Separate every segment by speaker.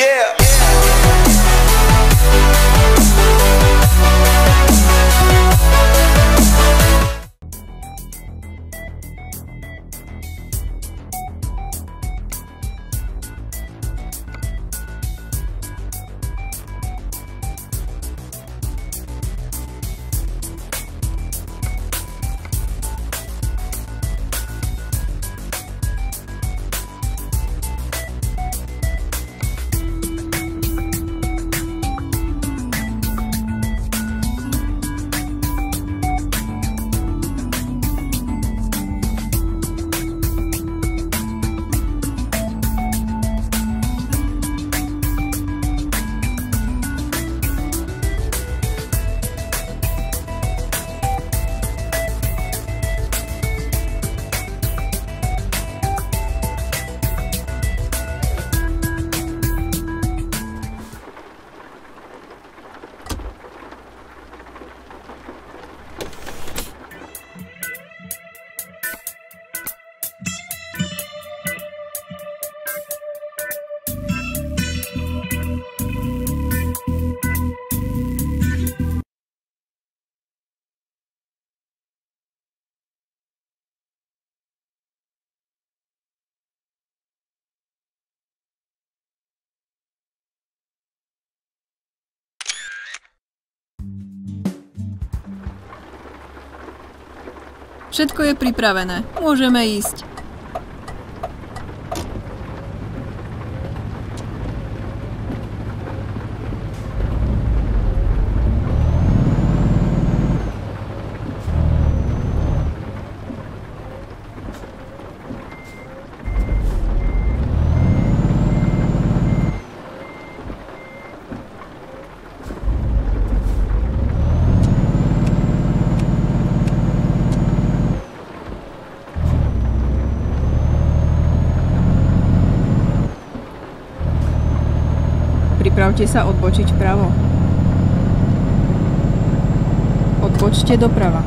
Speaker 1: Yeah.
Speaker 2: Všetko je pripravené. Môžeme ísť. Pripravte sa odbočiť vpravo. Odbočte doprava.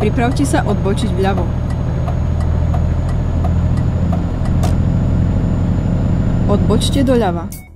Speaker 2: Pripravte sa odbočiť vľavo. Odbočte doľava.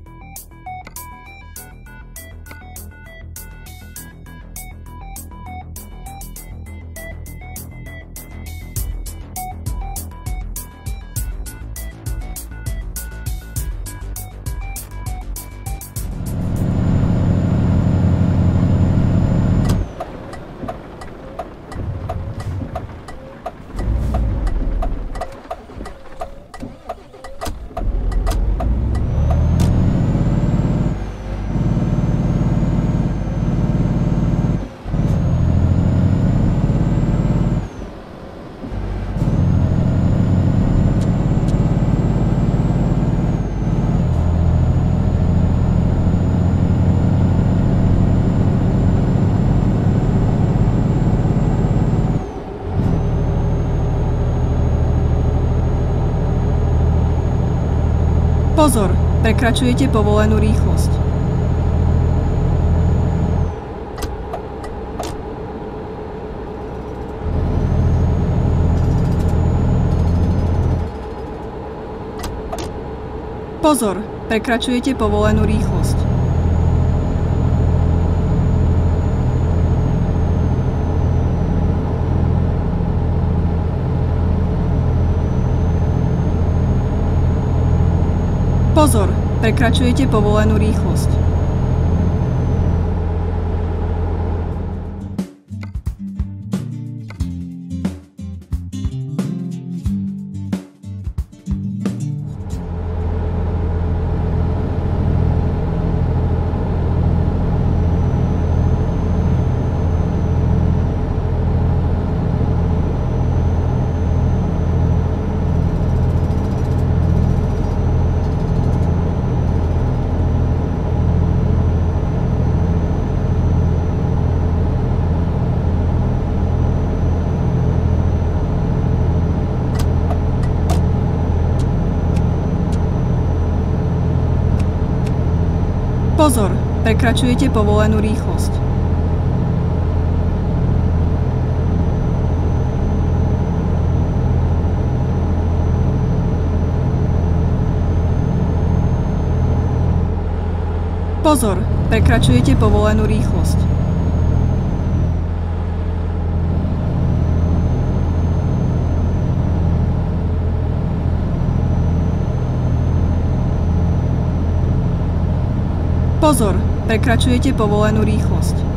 Speaker 2: Prekračujete povolenú rýchlosť. Pozor, prekračujete povolenú rýchlosť. Pozor, prekračujete povolenú rýchlosť. Prekračujete povolenú rýchlosť. Pozor, prekračujete povolenú rýchlosť. Pozor, prekračujete povolenú rýchlosť.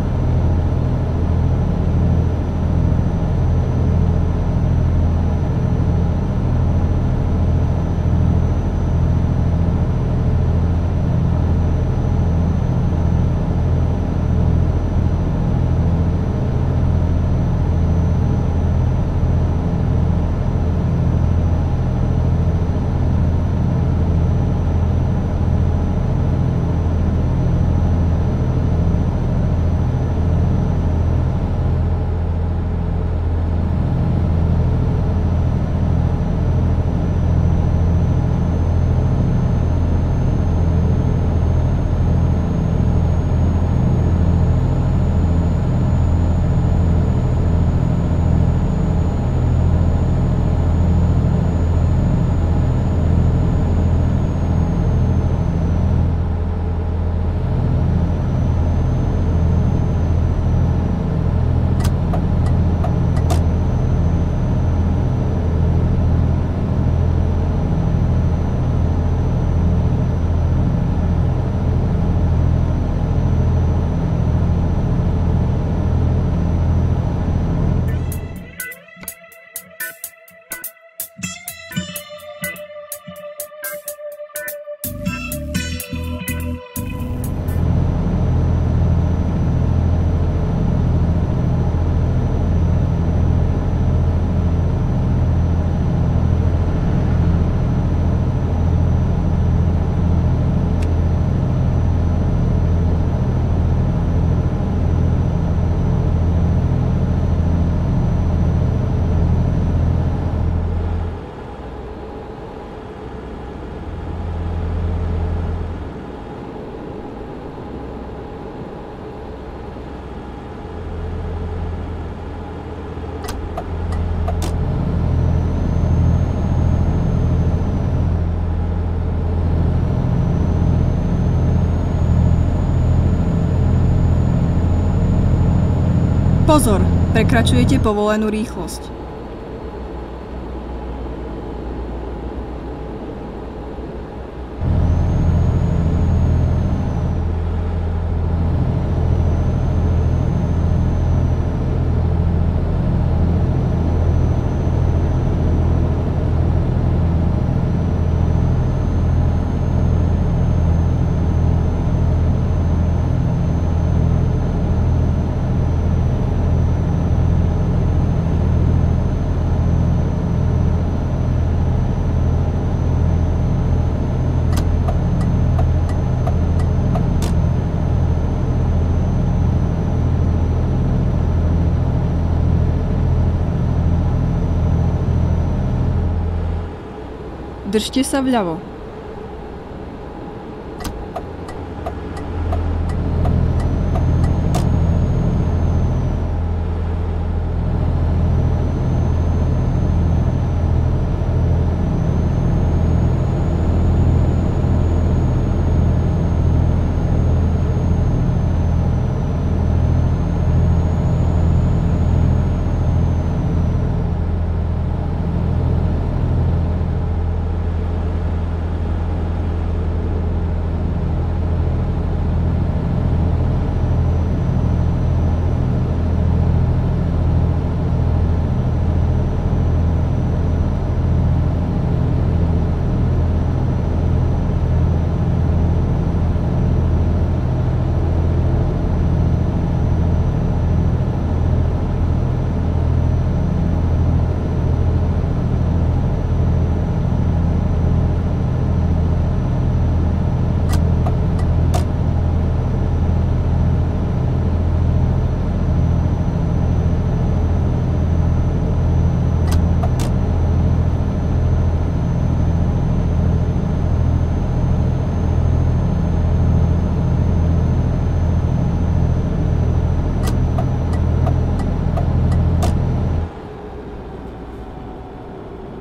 Speaker 2: Pozor, prekračujete povolenú rýchlosť. Držte sa vľavo.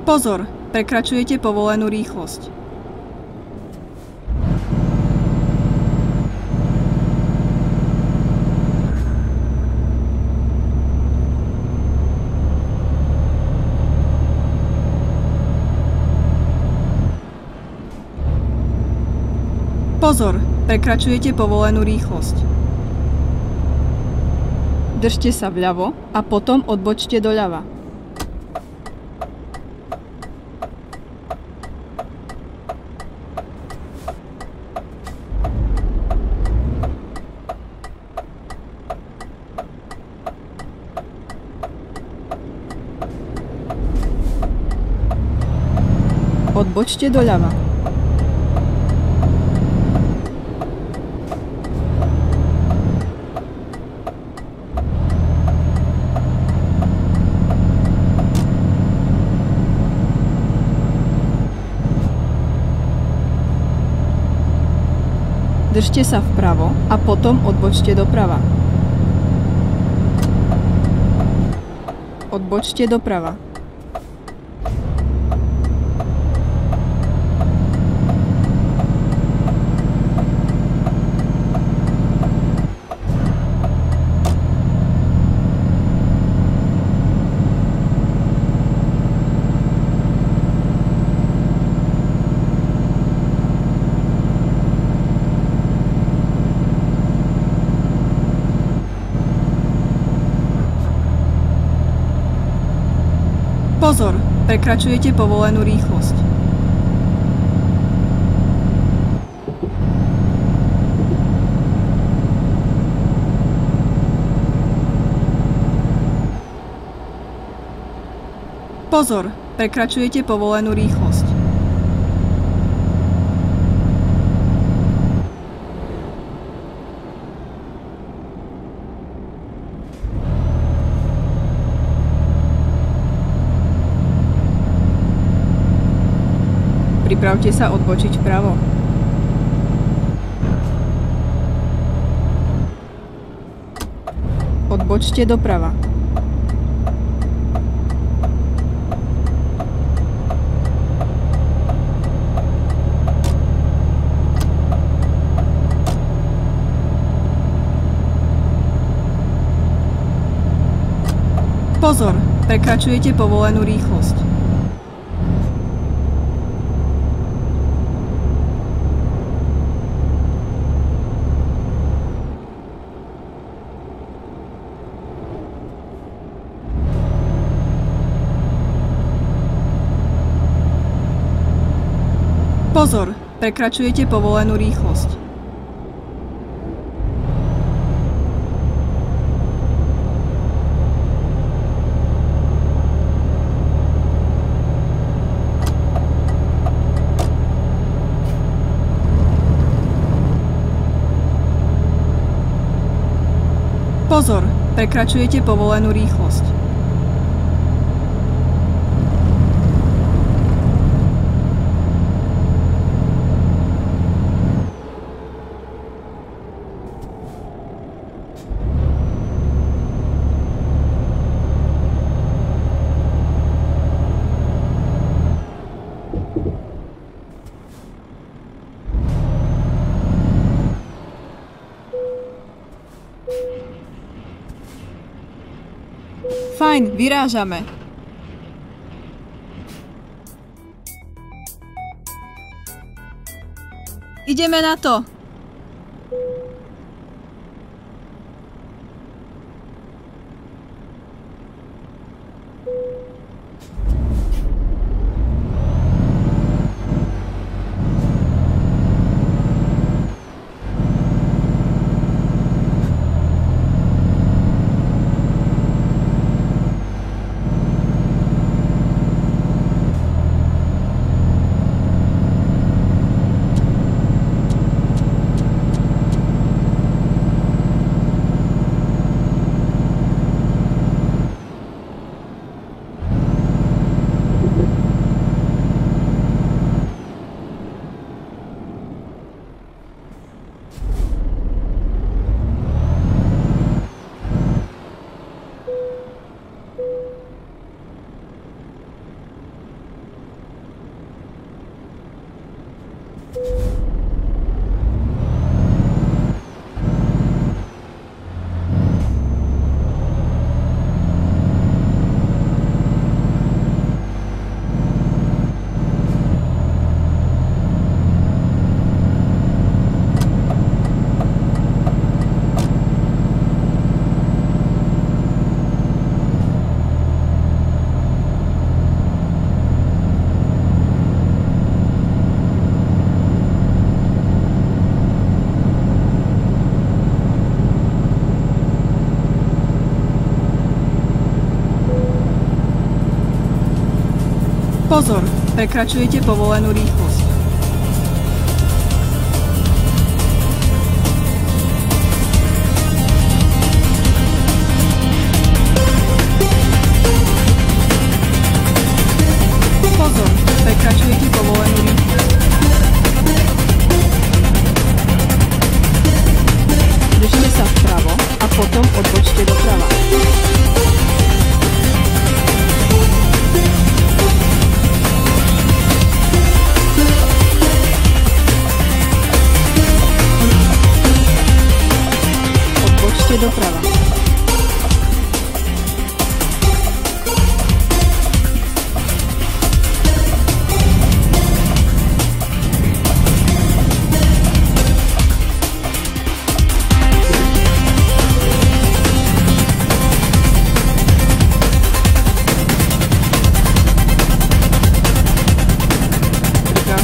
Speaker 2: Pozor, prekračujete povolenú rýchlosť. Pozor, prekračujete povolenú rýchlosť. Držte sa vľavo a potom odbočte doľava. Odbočte doľava. Držte sa vpravo a potom odbočte doprava. Odbočte doprava. Pozor, prekračujete povolenú rýchlosť. Pozor, prekračujete povolenú rýchlosť. Pripravte sa odbočiť vpravo. Odbočte doprava. Pozor, prekračujete povolenú rýchlosť. Pozor, prekračujete povolenú rýchlosť. Pozor, prekračujete povolenú rýchlosť. Fajn, vyrážame. Ideme na to. Pozor, prekračujete povolenú rýchlosť.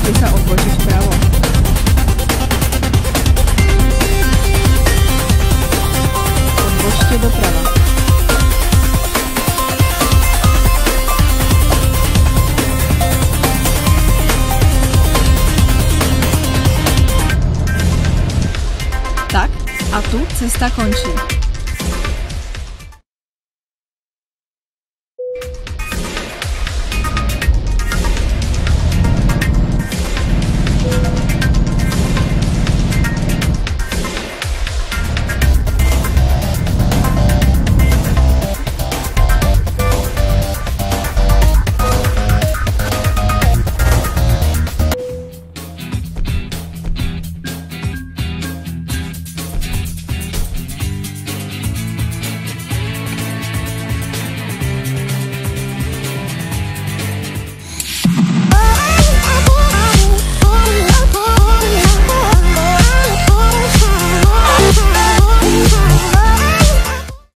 Speaker 2: Pripravte sa doprava. Tak, a tu cesta končí.